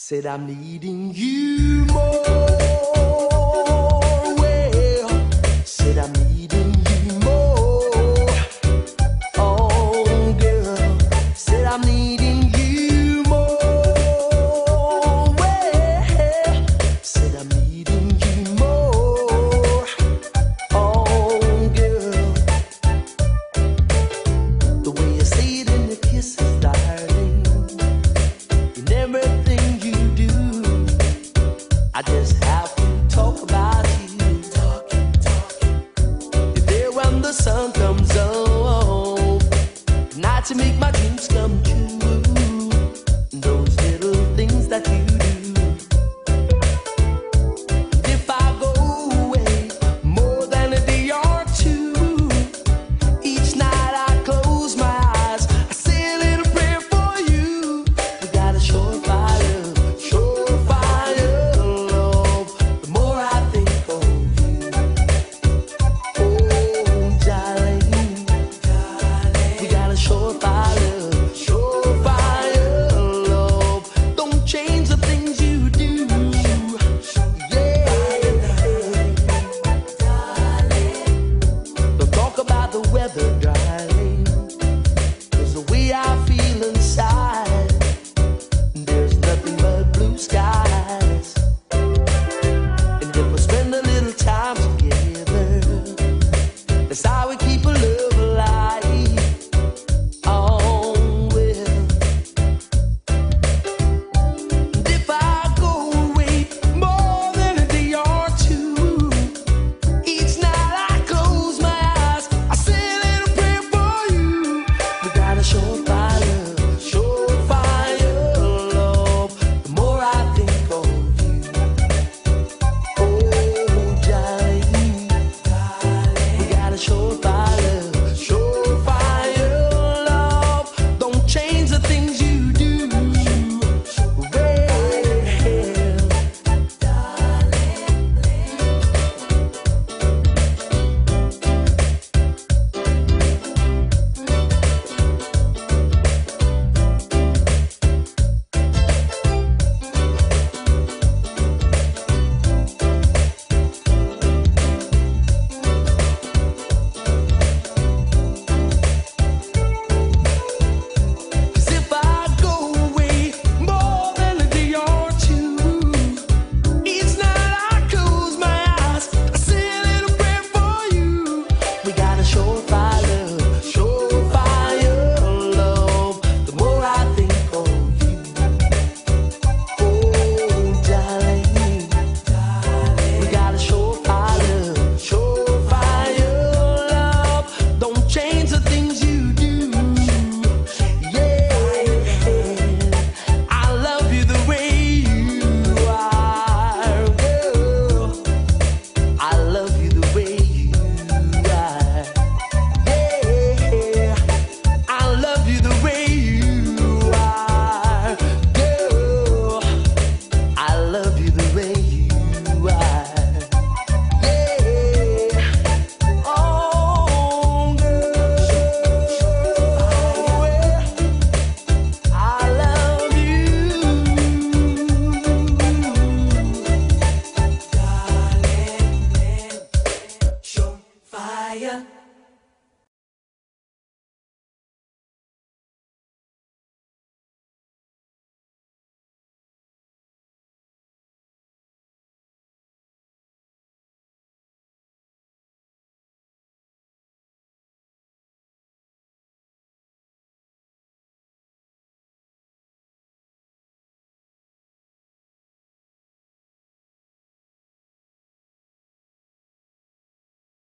Said I'm needing you more. I just have to talk about you. There when the sun comes up, to make my dreams come true. I would keep